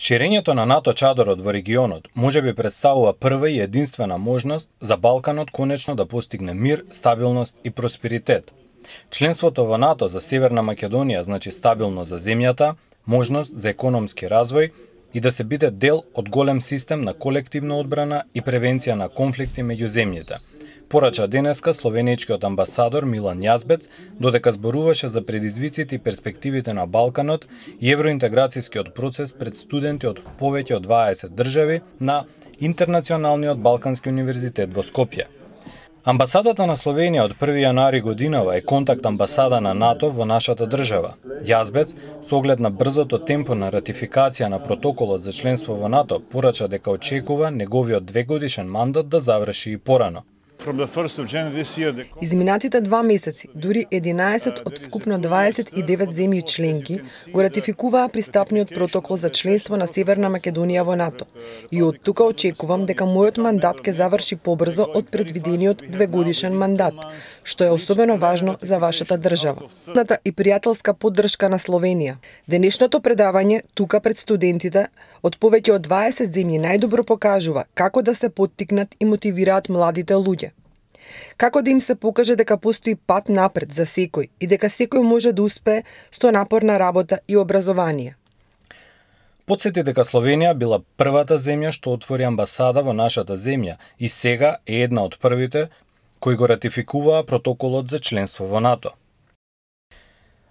Ширењето на НАТО чадорот во регионот може би представува прва и единствена можност за Балканот конечно да постигне мир, стабилност и просперитет. Членството во НАТО за Северна Македонија значи стабилност за земјата, можност за економски развој и да се биде дел од голем систем на колективна одбрана и превенција на конфликти меѓу земјите – порача денеска словенечкиот амбасадор Милан Јазбец, додека зборуваше за предизвиците и перспективите на Балканот и евроинтеграцијскиот процес пред студенти од повеќе од 20 држави на Интернационалниот Балкански универзитет во Скопје. Амбасадата на Словенија од 1 јануари годинава е контакт амбасада на НАТО во нашата држава. Јазбец, со оглед на брзото темпо на ратификација на протоколот за членство во НАТО, порача дека очекува неговиот двегодишен мандат да заврши и порано. Изминатите два месеци, дури 11 од вкупно 29 земји членки го ратификуваа пристапниот протокол за членство на Северна Македонија во НАТО. И од тука очекувам дека мојот мандат ќе заврши побрзо од предвидениот двегодишен мандат, што е особено важно за вашата држава. Ната и пријателска поддршка на Словенија. Денешното предавање тука пред студентите од повеќе од 20 земји најдобро покажува како да се поттикнат и мотивираат младите луѓе Како да им се покаже дека постои пат напред за секој и дека секој може да успее со напорна работа и образование. Подсети дека Словенија била првата земја што отвори амбасада во нашата земја и сега е една од првите кои го ратификуваа протоколот за членство во НАТО.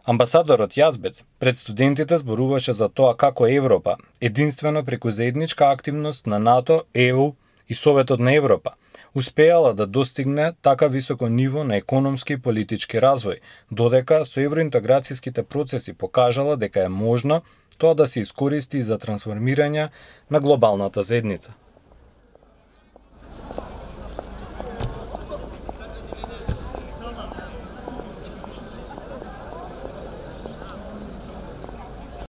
Амбасадорот Јазбец пред студентите зборуваше за тоа како Европа, единствено преку заедничка активност на НАТО, ЕУ и Советот на Европа, успеала да достигне така високо ниво на економски и политички развој, додека со евроинтеграцијските процеси покажала дека е можно тоа да се искористи за трансформирање на глобалната заедница.